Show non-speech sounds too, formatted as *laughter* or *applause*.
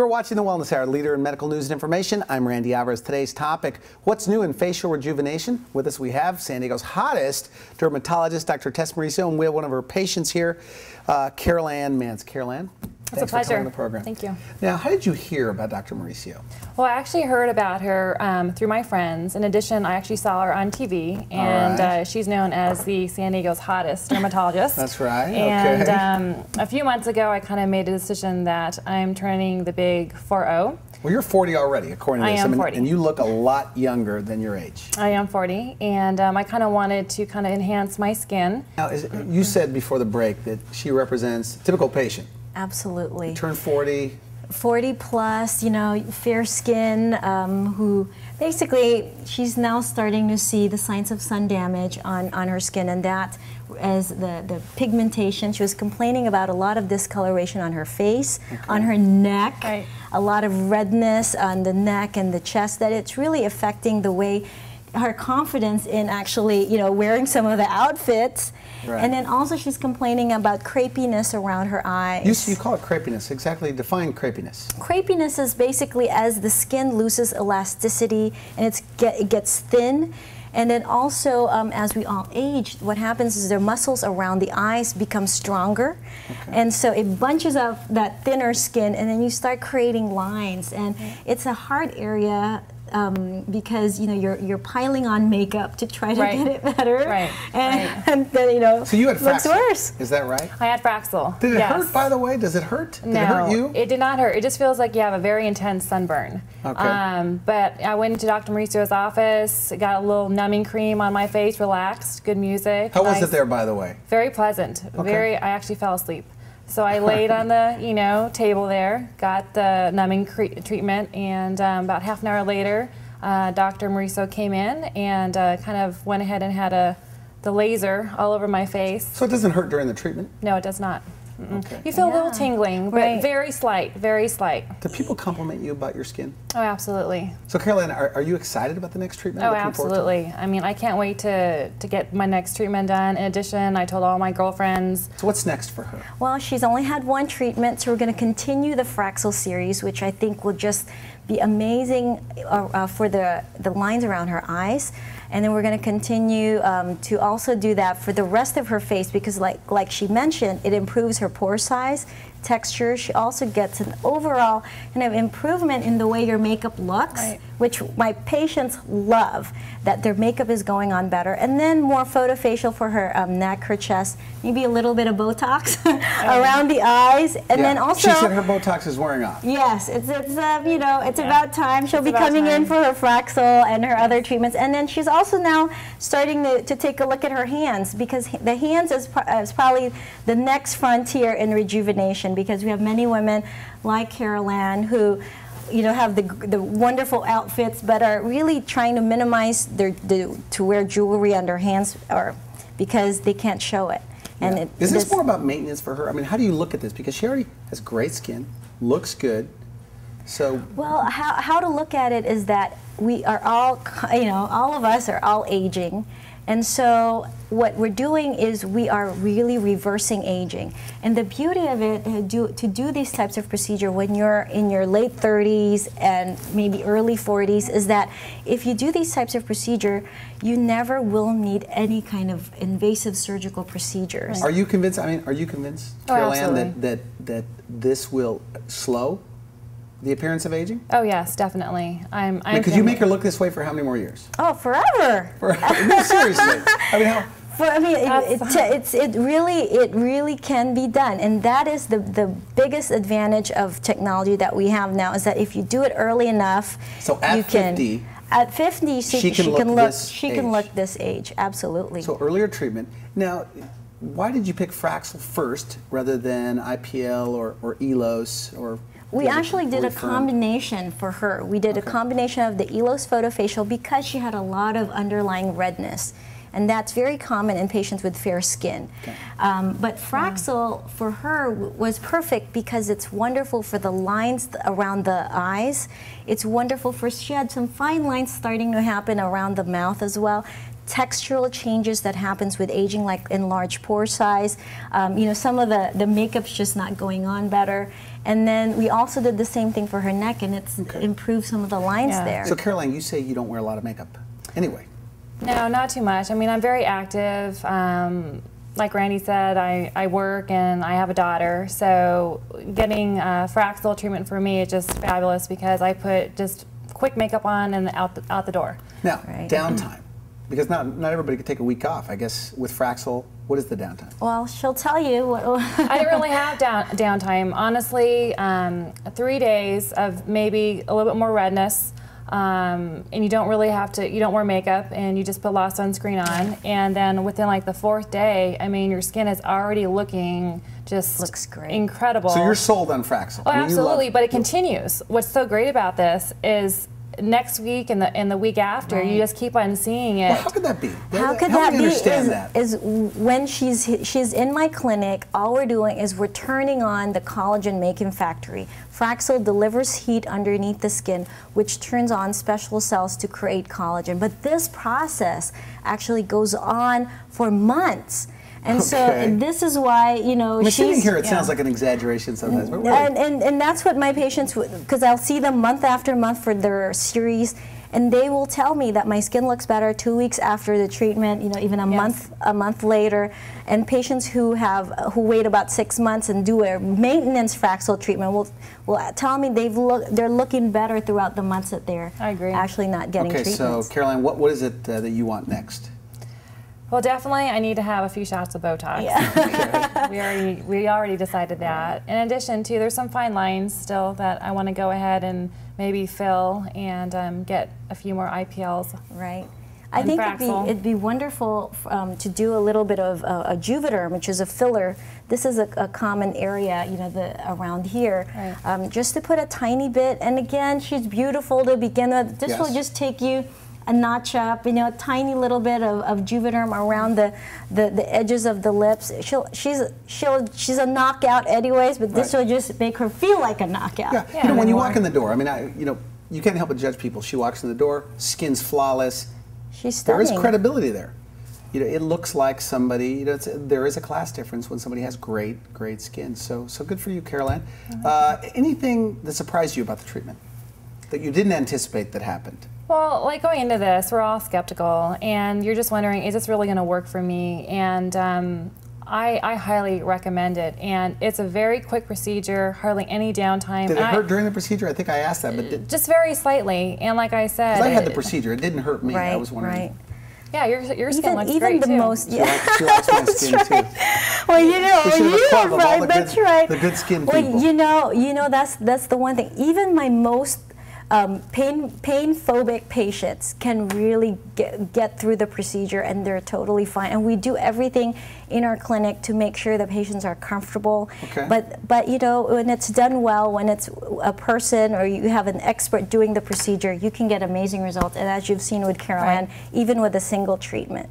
You're watching the Wellness Hour, leader in medical news and information. I'm Randy Alvarez. Today's topic, what's new in facial rejuvenation? With us we have San Diego's hottest dermatologist, Dr. Tess Mauricio, and we have one of her patients here, uh, Carolanne Mantz. Carol Ann? It's Thanks a pleasure. for coming on the program. Thank you. Now, how did you hear about Dr. Mauricio? Well, I actually heard about her um, through my friends. In addition, I actually saw her on TV, and right. uh, she's known as the San Diego's hottest dermatologist. That's right, And okay. um, a few months ago, I kind of made a decision that I'm turning the big 4-0. Well, you're 40 already, according to I this. am mean, 40. And you look a lot younger than your age. I am 40, and um, I kind of wanted to kind of enhance my skin. Now, is, you said before the break that she represents typical patient. Absolutely. Turn 40, 40 plus, you know, fair skin, um, who basically she's now starting to see the signs of sun damage on, on her skin, and that as the, the pigmentation. She was complaining about a lot of discoloration on her face, on her neck, Right. a lot of redness on the neck and the chest, that it's really affecting the way her confidence in actually, you know, wearing some of the outfits. Right. And then also she's complaining about crepiness around her eyes. you, you call it crepiness. Exactly, define crepiness. Crepiness is basically as the skin loses elasticity and it's get, it gets thin. And then also, um, as we all age, what happens is their muscles around the eyes become stronger. And so it bunches up that thinner skin, and then you start creating lines. And it's a hard area um, because you know you're you're piling on makeup to try to Right. get it better, Right, and, right. and then you know So you had looks Fraxel. worse. Is that right? I had Fraxel. Did it yes. hurt, by the way? Does it hurt? Did no, it hurt you? it did not hurt. It just feels like you have a very intense sunburn. Okay. Um, but I went into Dr. Mauricio's office, got a little numbing cream on my face, relaxed, good music. How was nice- it there, by the way? Very pleasant. Very. I actually fell asleep. So I laid on the you know table there, got the numbing cre- treatment, and um, about half an hour later, uh, Dr. Mauricio came in and uh, kind of went ahead and had a the laser all over my face. So it doesn't hurt during the treatment? No, it does not. Mm-mm. Okay. You feel a little tingling, but Right. very slight, very slight. Do people compliment you about your skin? Oh, absolutely. So, Caroline, are, are you excited about the next treatment? Oh, Looking forward to it? absolutely. I mean, I can't wait to, to get my next treatment done. In addition, I told all my girlfriends. So, what's next for her? Well, she's only had one treatment, so we're going to continue the Fraxel series, which I think will just be amazing uh, uh, for the, the lines around her eyes. And then we're going to continue um, to also do that for the rest of her face because, like, like she mentioned, it improves her pore size, texture. She also gets an overall kind of improvement in the way your makeup looks, Right. which my patients love that their makeup is going on better. And then more photofacial for her um, neck, her chest, maybe a little bit of Botox *laughs* around the eyes, and then also. She said her Botox is wearing off. Yes, it's it's uh, you know it's Yeah. about time. She'll It's be about coming in for her Fraxel and her other treatments, and then she's also now starting to, to take a look at her hands because the hands is, pro- is probably the next frontier in rejuvenation because we have many women like Carolanne who. You know, have the, the wonderful outfits, but are really trying to minimize their the, to wear jewelry on their hands, or because they can't show it. And Yeah. it, Is this more about maintenance for her? I mean, how do you look at this? Because she already has great skin, looks good. So, Well, how, how to look at it is that we are all, you know, all of us are all aging. And so what we're doing is we are really reversing aging. And the beauty of it uh, do, to do these types of procedure when you're in your late 30s and maybe early 40s is that if you do these types of procedure, you never will need any kind of invasive surgical procedures. are you convinced? I mean, are you convinced, Oh, Carolanne, that, that, that this will slow the appearance of aging? Oh yes, definitely. I'm. I'm Because you make her look this way for how many more years? Oh, forever. For, no, seriously. I mean, how, *laughs* For, I mean, it, That's- it, it's it really it really can be done, and that is the the biggest advantage of technology that we have now is that if you do it early enough, So at you can. 50, At 50, she, she can look this she can age. look this age, absolutely. so earlier treatment. Now, why did you pick Fraxel first rather than IPL or, or ELOS or? We actually did a combination for her. We did a combination of the Elos photofacial because she had a lot of underlying redness. And that's very common in patients with fair skin. Um, but Fraxel for her w- was perfect because it's wonderful for the lines th- around the eyes. It's wonderful for, she had some fine lines starting to happen around the mouth as well textural changes that happens with aging, like enlarged pore size. Um, you know, some of the, the makeup's just not going on better. And then we also did the same thing for her neck, and it's Okay. improved some of the lines Yeah. there. So Caroline, you say you don't wear a lot of makeup. Anyway, No, not too much. I mean, I'm very active. Um, like Randy said, I, I work and I have a daughter. So getting uh, Fraxel treatment for me is just fabulous because I put just quick makeup on and out the, out the door. now Right. downtime, because not not everybody could take a week off. I guess with Fraxel, what is the downtime? well, she'll tell you. What, *laughs* I didn't really have down, downtime. Honestly, um, three days of maybe a little bit more redness. Um, and you don't really have to, you don't wear makeup and you just put a lot of sunscreen on. And then within like the fourth day, I mean, your skin is already looking just Looks great. incredible. So you're sold on Fraxel. Oh, I mean, you love- absolutely, but it continues. What's so great about this is next week and the and the week after, Right. you just keep on seeing it. Well, how could that be? How could Help that me be? understand Is, that. is when she's she's in my clinic, all we're doing is we're turning on the collagen making factory. Fraxel delivers heat underneath the skin, which turns on special cells to create collagen. But this process actually goes on for months. And so Okay. this is why, you know, I she's sitting here, it yeah. sounds like an exaggeration sometimes, but really, and, and, and that's what my patients, because I'll see them month after month for their series, and they will tell me that my skin looks better two weeks after the treatment, you know, even a Yes. month a month later. And patients who have who wait about six months and do a maintenance Fraxel treatment will will tell me they've look they're looking better throughout the months that they're I agree. actually not getting okay. So. Caroline, what what is it uh, that you want next? Well, definitely, I need to have a few shots of Botox. Yeah. *laughs* we already we already decided that. In addition to, there's some fine lines still that I want to go ahead and maybe fill and um, get a few more IPLs. Right. I think it'd be, it'd be wonderful um, to do a little bit of uh, a Juvederm, which is a filler. This is a, a common area, you know, the, around here. Right. Um, just to put a tiny bit, and again, she's beautiful to begin with. This will just take you a notch up, you know, a tiny little bit of, of Juvederm around the, the, the edges of the lips. She'll, she's, she'll, she's a knockout anyways, but this Right. will just make her feel like a knockout. Yeah, Yeah, you know, when you walk in the door, I mean, I, you know, you can't help but judge people. She walks in the door, skin's flawless. She's There stunning. is credibility there. You know, it looks like somebody. You know, it's, there is a class difference when somebody has great, great skin. So, so good for you, Caroline. Uh, anything that surprised you about the treatment that you didn't anticipate that happened? Well, like going into this, we're all skeptical, and you're just wondering, is this really going to work for me? And um, I, I highly recommend it. And it's a very quick procedure, hardly any downtime. Did it I- hurt during the procedure? I think I asked that, but did, Just very slightly. And like I said, 'cause I had the procedure. It didn't hurt me. I Right, was wondering. right. yeah, your, your skin Even, looks even great the too. most, She yeah. likes, she likes *laughs* That's right. too. Well, you know, We should have a you club of all right. the that's good- right. the good skin well, people. you know, you know, that's that's the one thing. Even my most um, pain pain phobic patients can really get, get through the procedure and they're totally fine. And we do everything in our clinic to make sure the patients are comfortable. Okay. But but you know, when it's done well, when it's a person or you have an expert doing the procedure, you can get amazing results. And as you've seen with Caroline, even with a single treatment.